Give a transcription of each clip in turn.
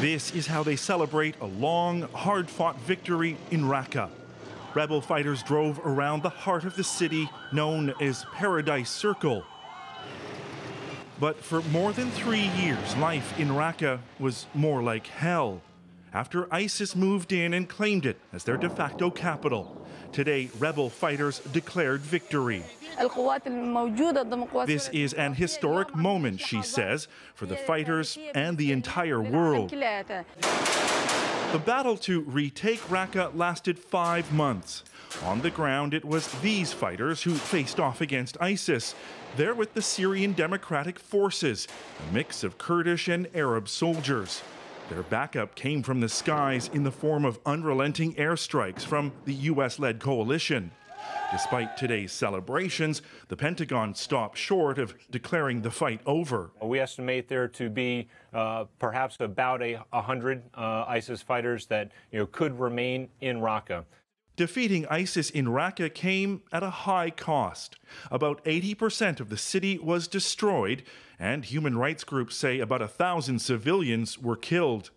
This is how they celebrate a long, hard fought victory in Raqqa. Rebel fighters drove around the heart of the city known as Paradise Circle. But for more than three years, life in Raqqa was more like hell after ISIS moved in and claimed it as their de facto capital. Today, rebel fighters declared victory. This is an historic moment, she says, for the fighters and the entire world. The battle to retake Raqqa lasted five months. On the ground, it was these fighters who faced off against ISIS. They're with the Syrian Democratic Forces, a mix of Kurdish and Arab soldiers. Their backup came from the skies in the form of unrelenting airstrikes from the U.S. led coalition. Despite today's celebrations, the Pentagon stopped short of declaring the fight over. We estimate there to be uh, perhaps about a 100 uh, ISIS fighters that you know, could remain in Raqqa. Defeating ISIS in Raqqa came at a high cost. About 80% of the city was destroyed, and human rights groups say about a thousand civilians were killed.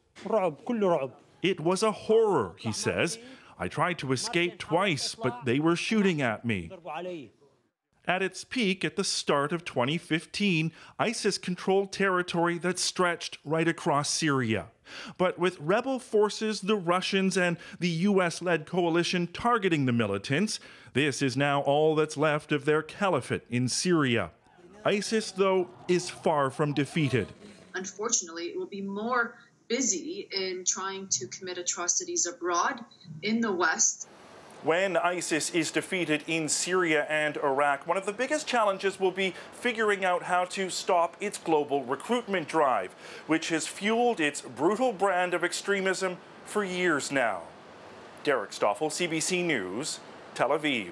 It was a horror, he says. I tried to escape twice, but they were shooting at me. At its peak at the start of 2015, ISIS controlled territory that stretched right across Syria. But with rebel forces, the Russians, and the US led coalition targeting the militants, this is now all that's left of their caliphate in Syria. ISIS, though, is far from defeated. Unfortunately, it will be more busy in trying to commit atrocities abroad in the West. When ISIS is defeated in Syria and Iraq, one of the biggest challenges will be figuring out how to stop its global recruitment drive, which has fueled its brutal brand of extremism for years now. Derek Stoffel, CBC News, Tel Aviv.